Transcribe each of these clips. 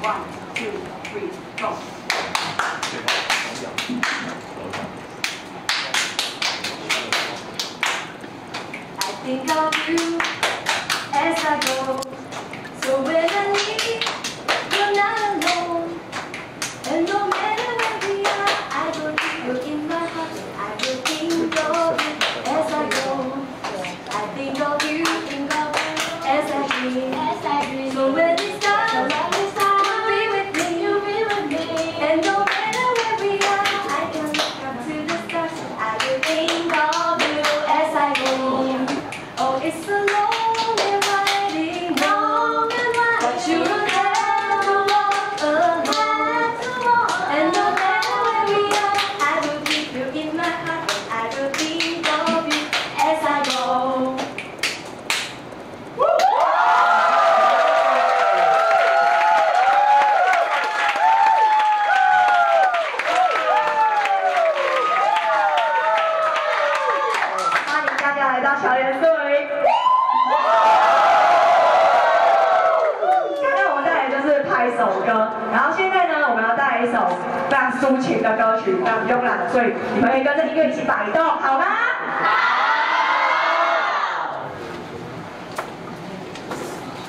One, two, three, go. I think I'll do 一首歌然后现在呢我们要带来一首非常抒情的歌曲非常慵懒所以你们可以跟着音乐一起摆动好吗？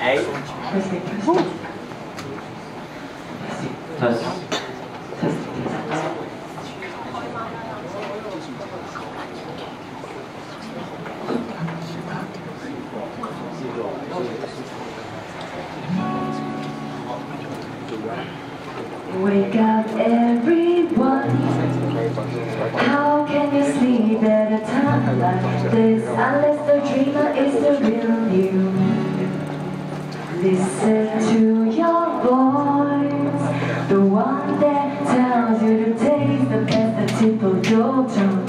好哎 How can you sleep at a time like this? Unless the dreamer is the real you. Listen to your voice. The one that tells you to taste the best that in your tongue.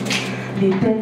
Depend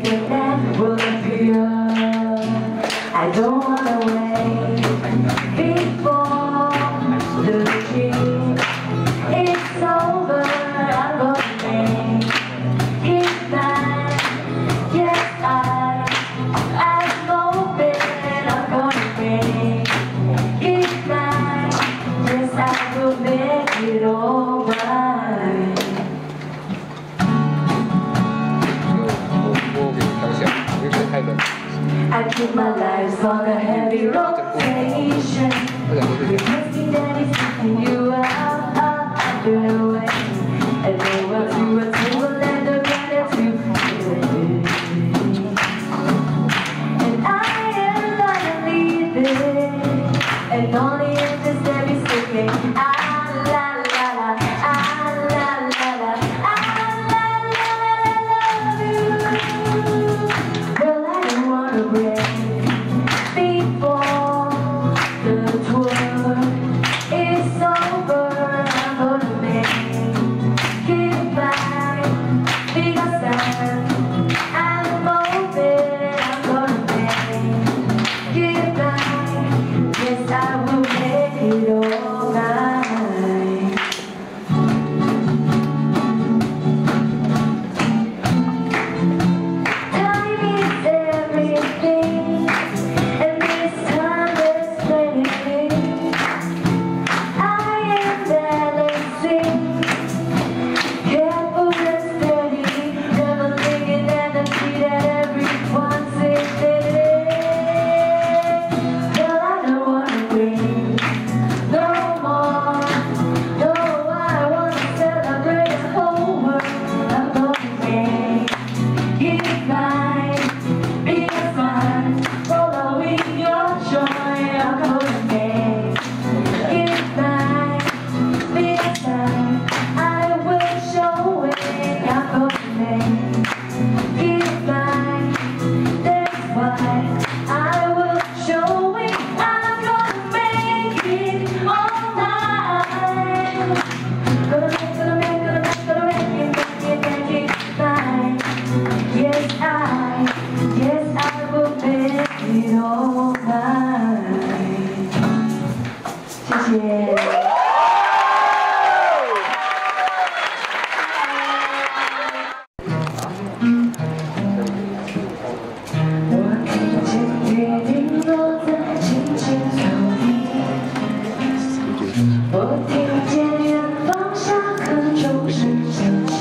我听见远方下课钟声响起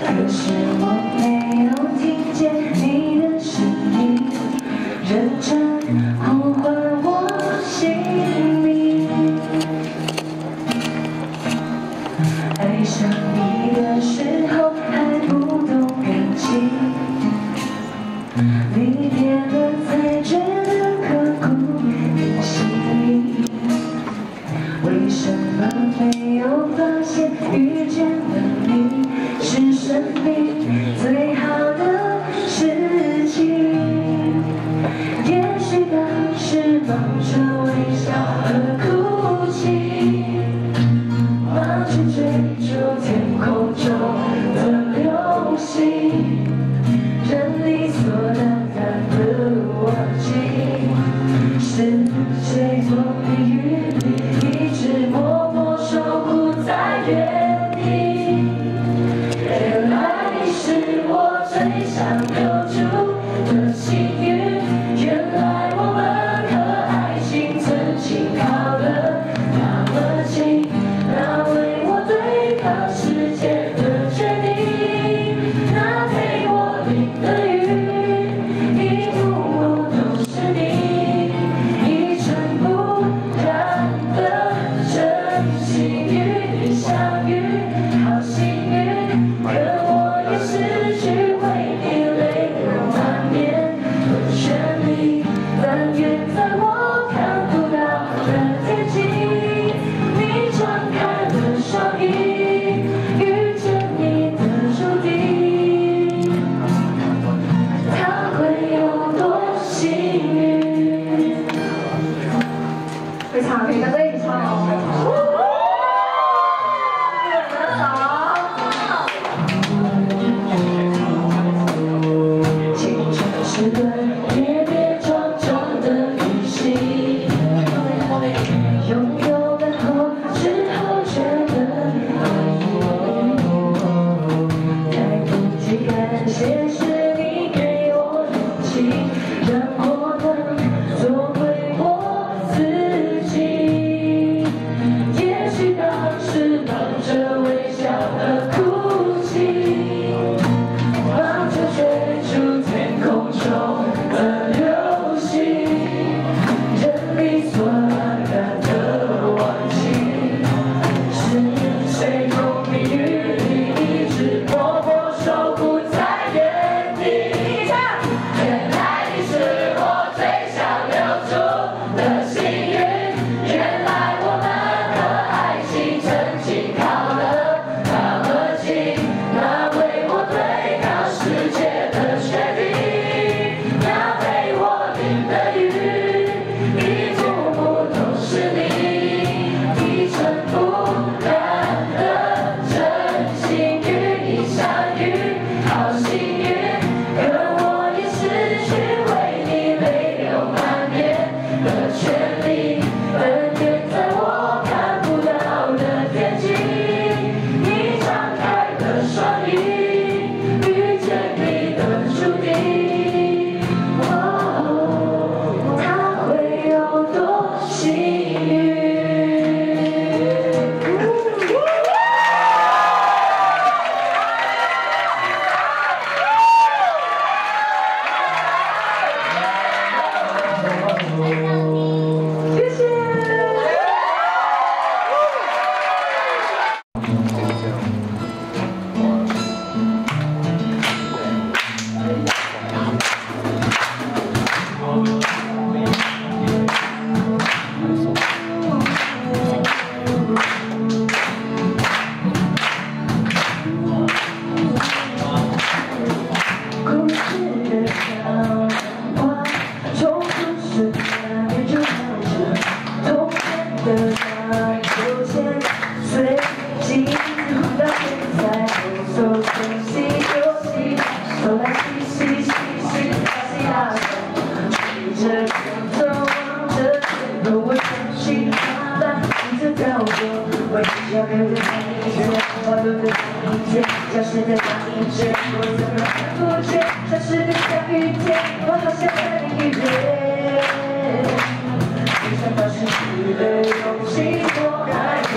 可是我没有听见你的声音。认真呼唤我姓名爱上你的时候还不懂感情。你的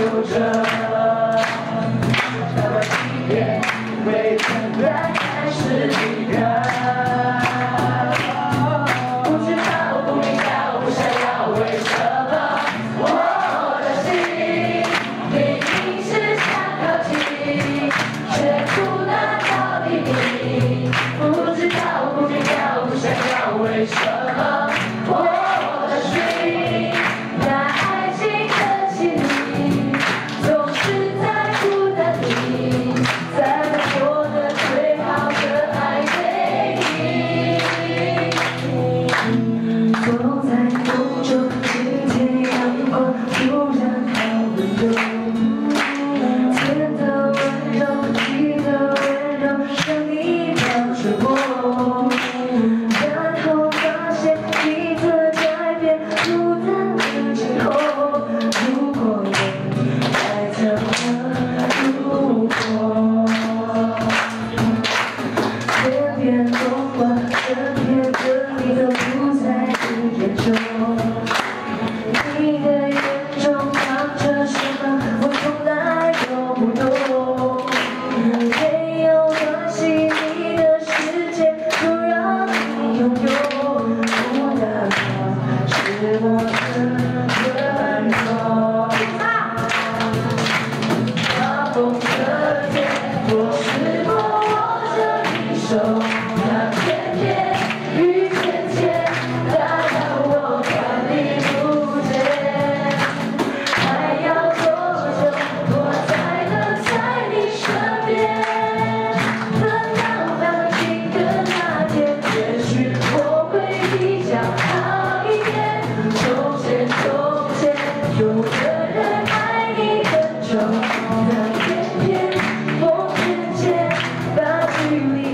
soldier. extremely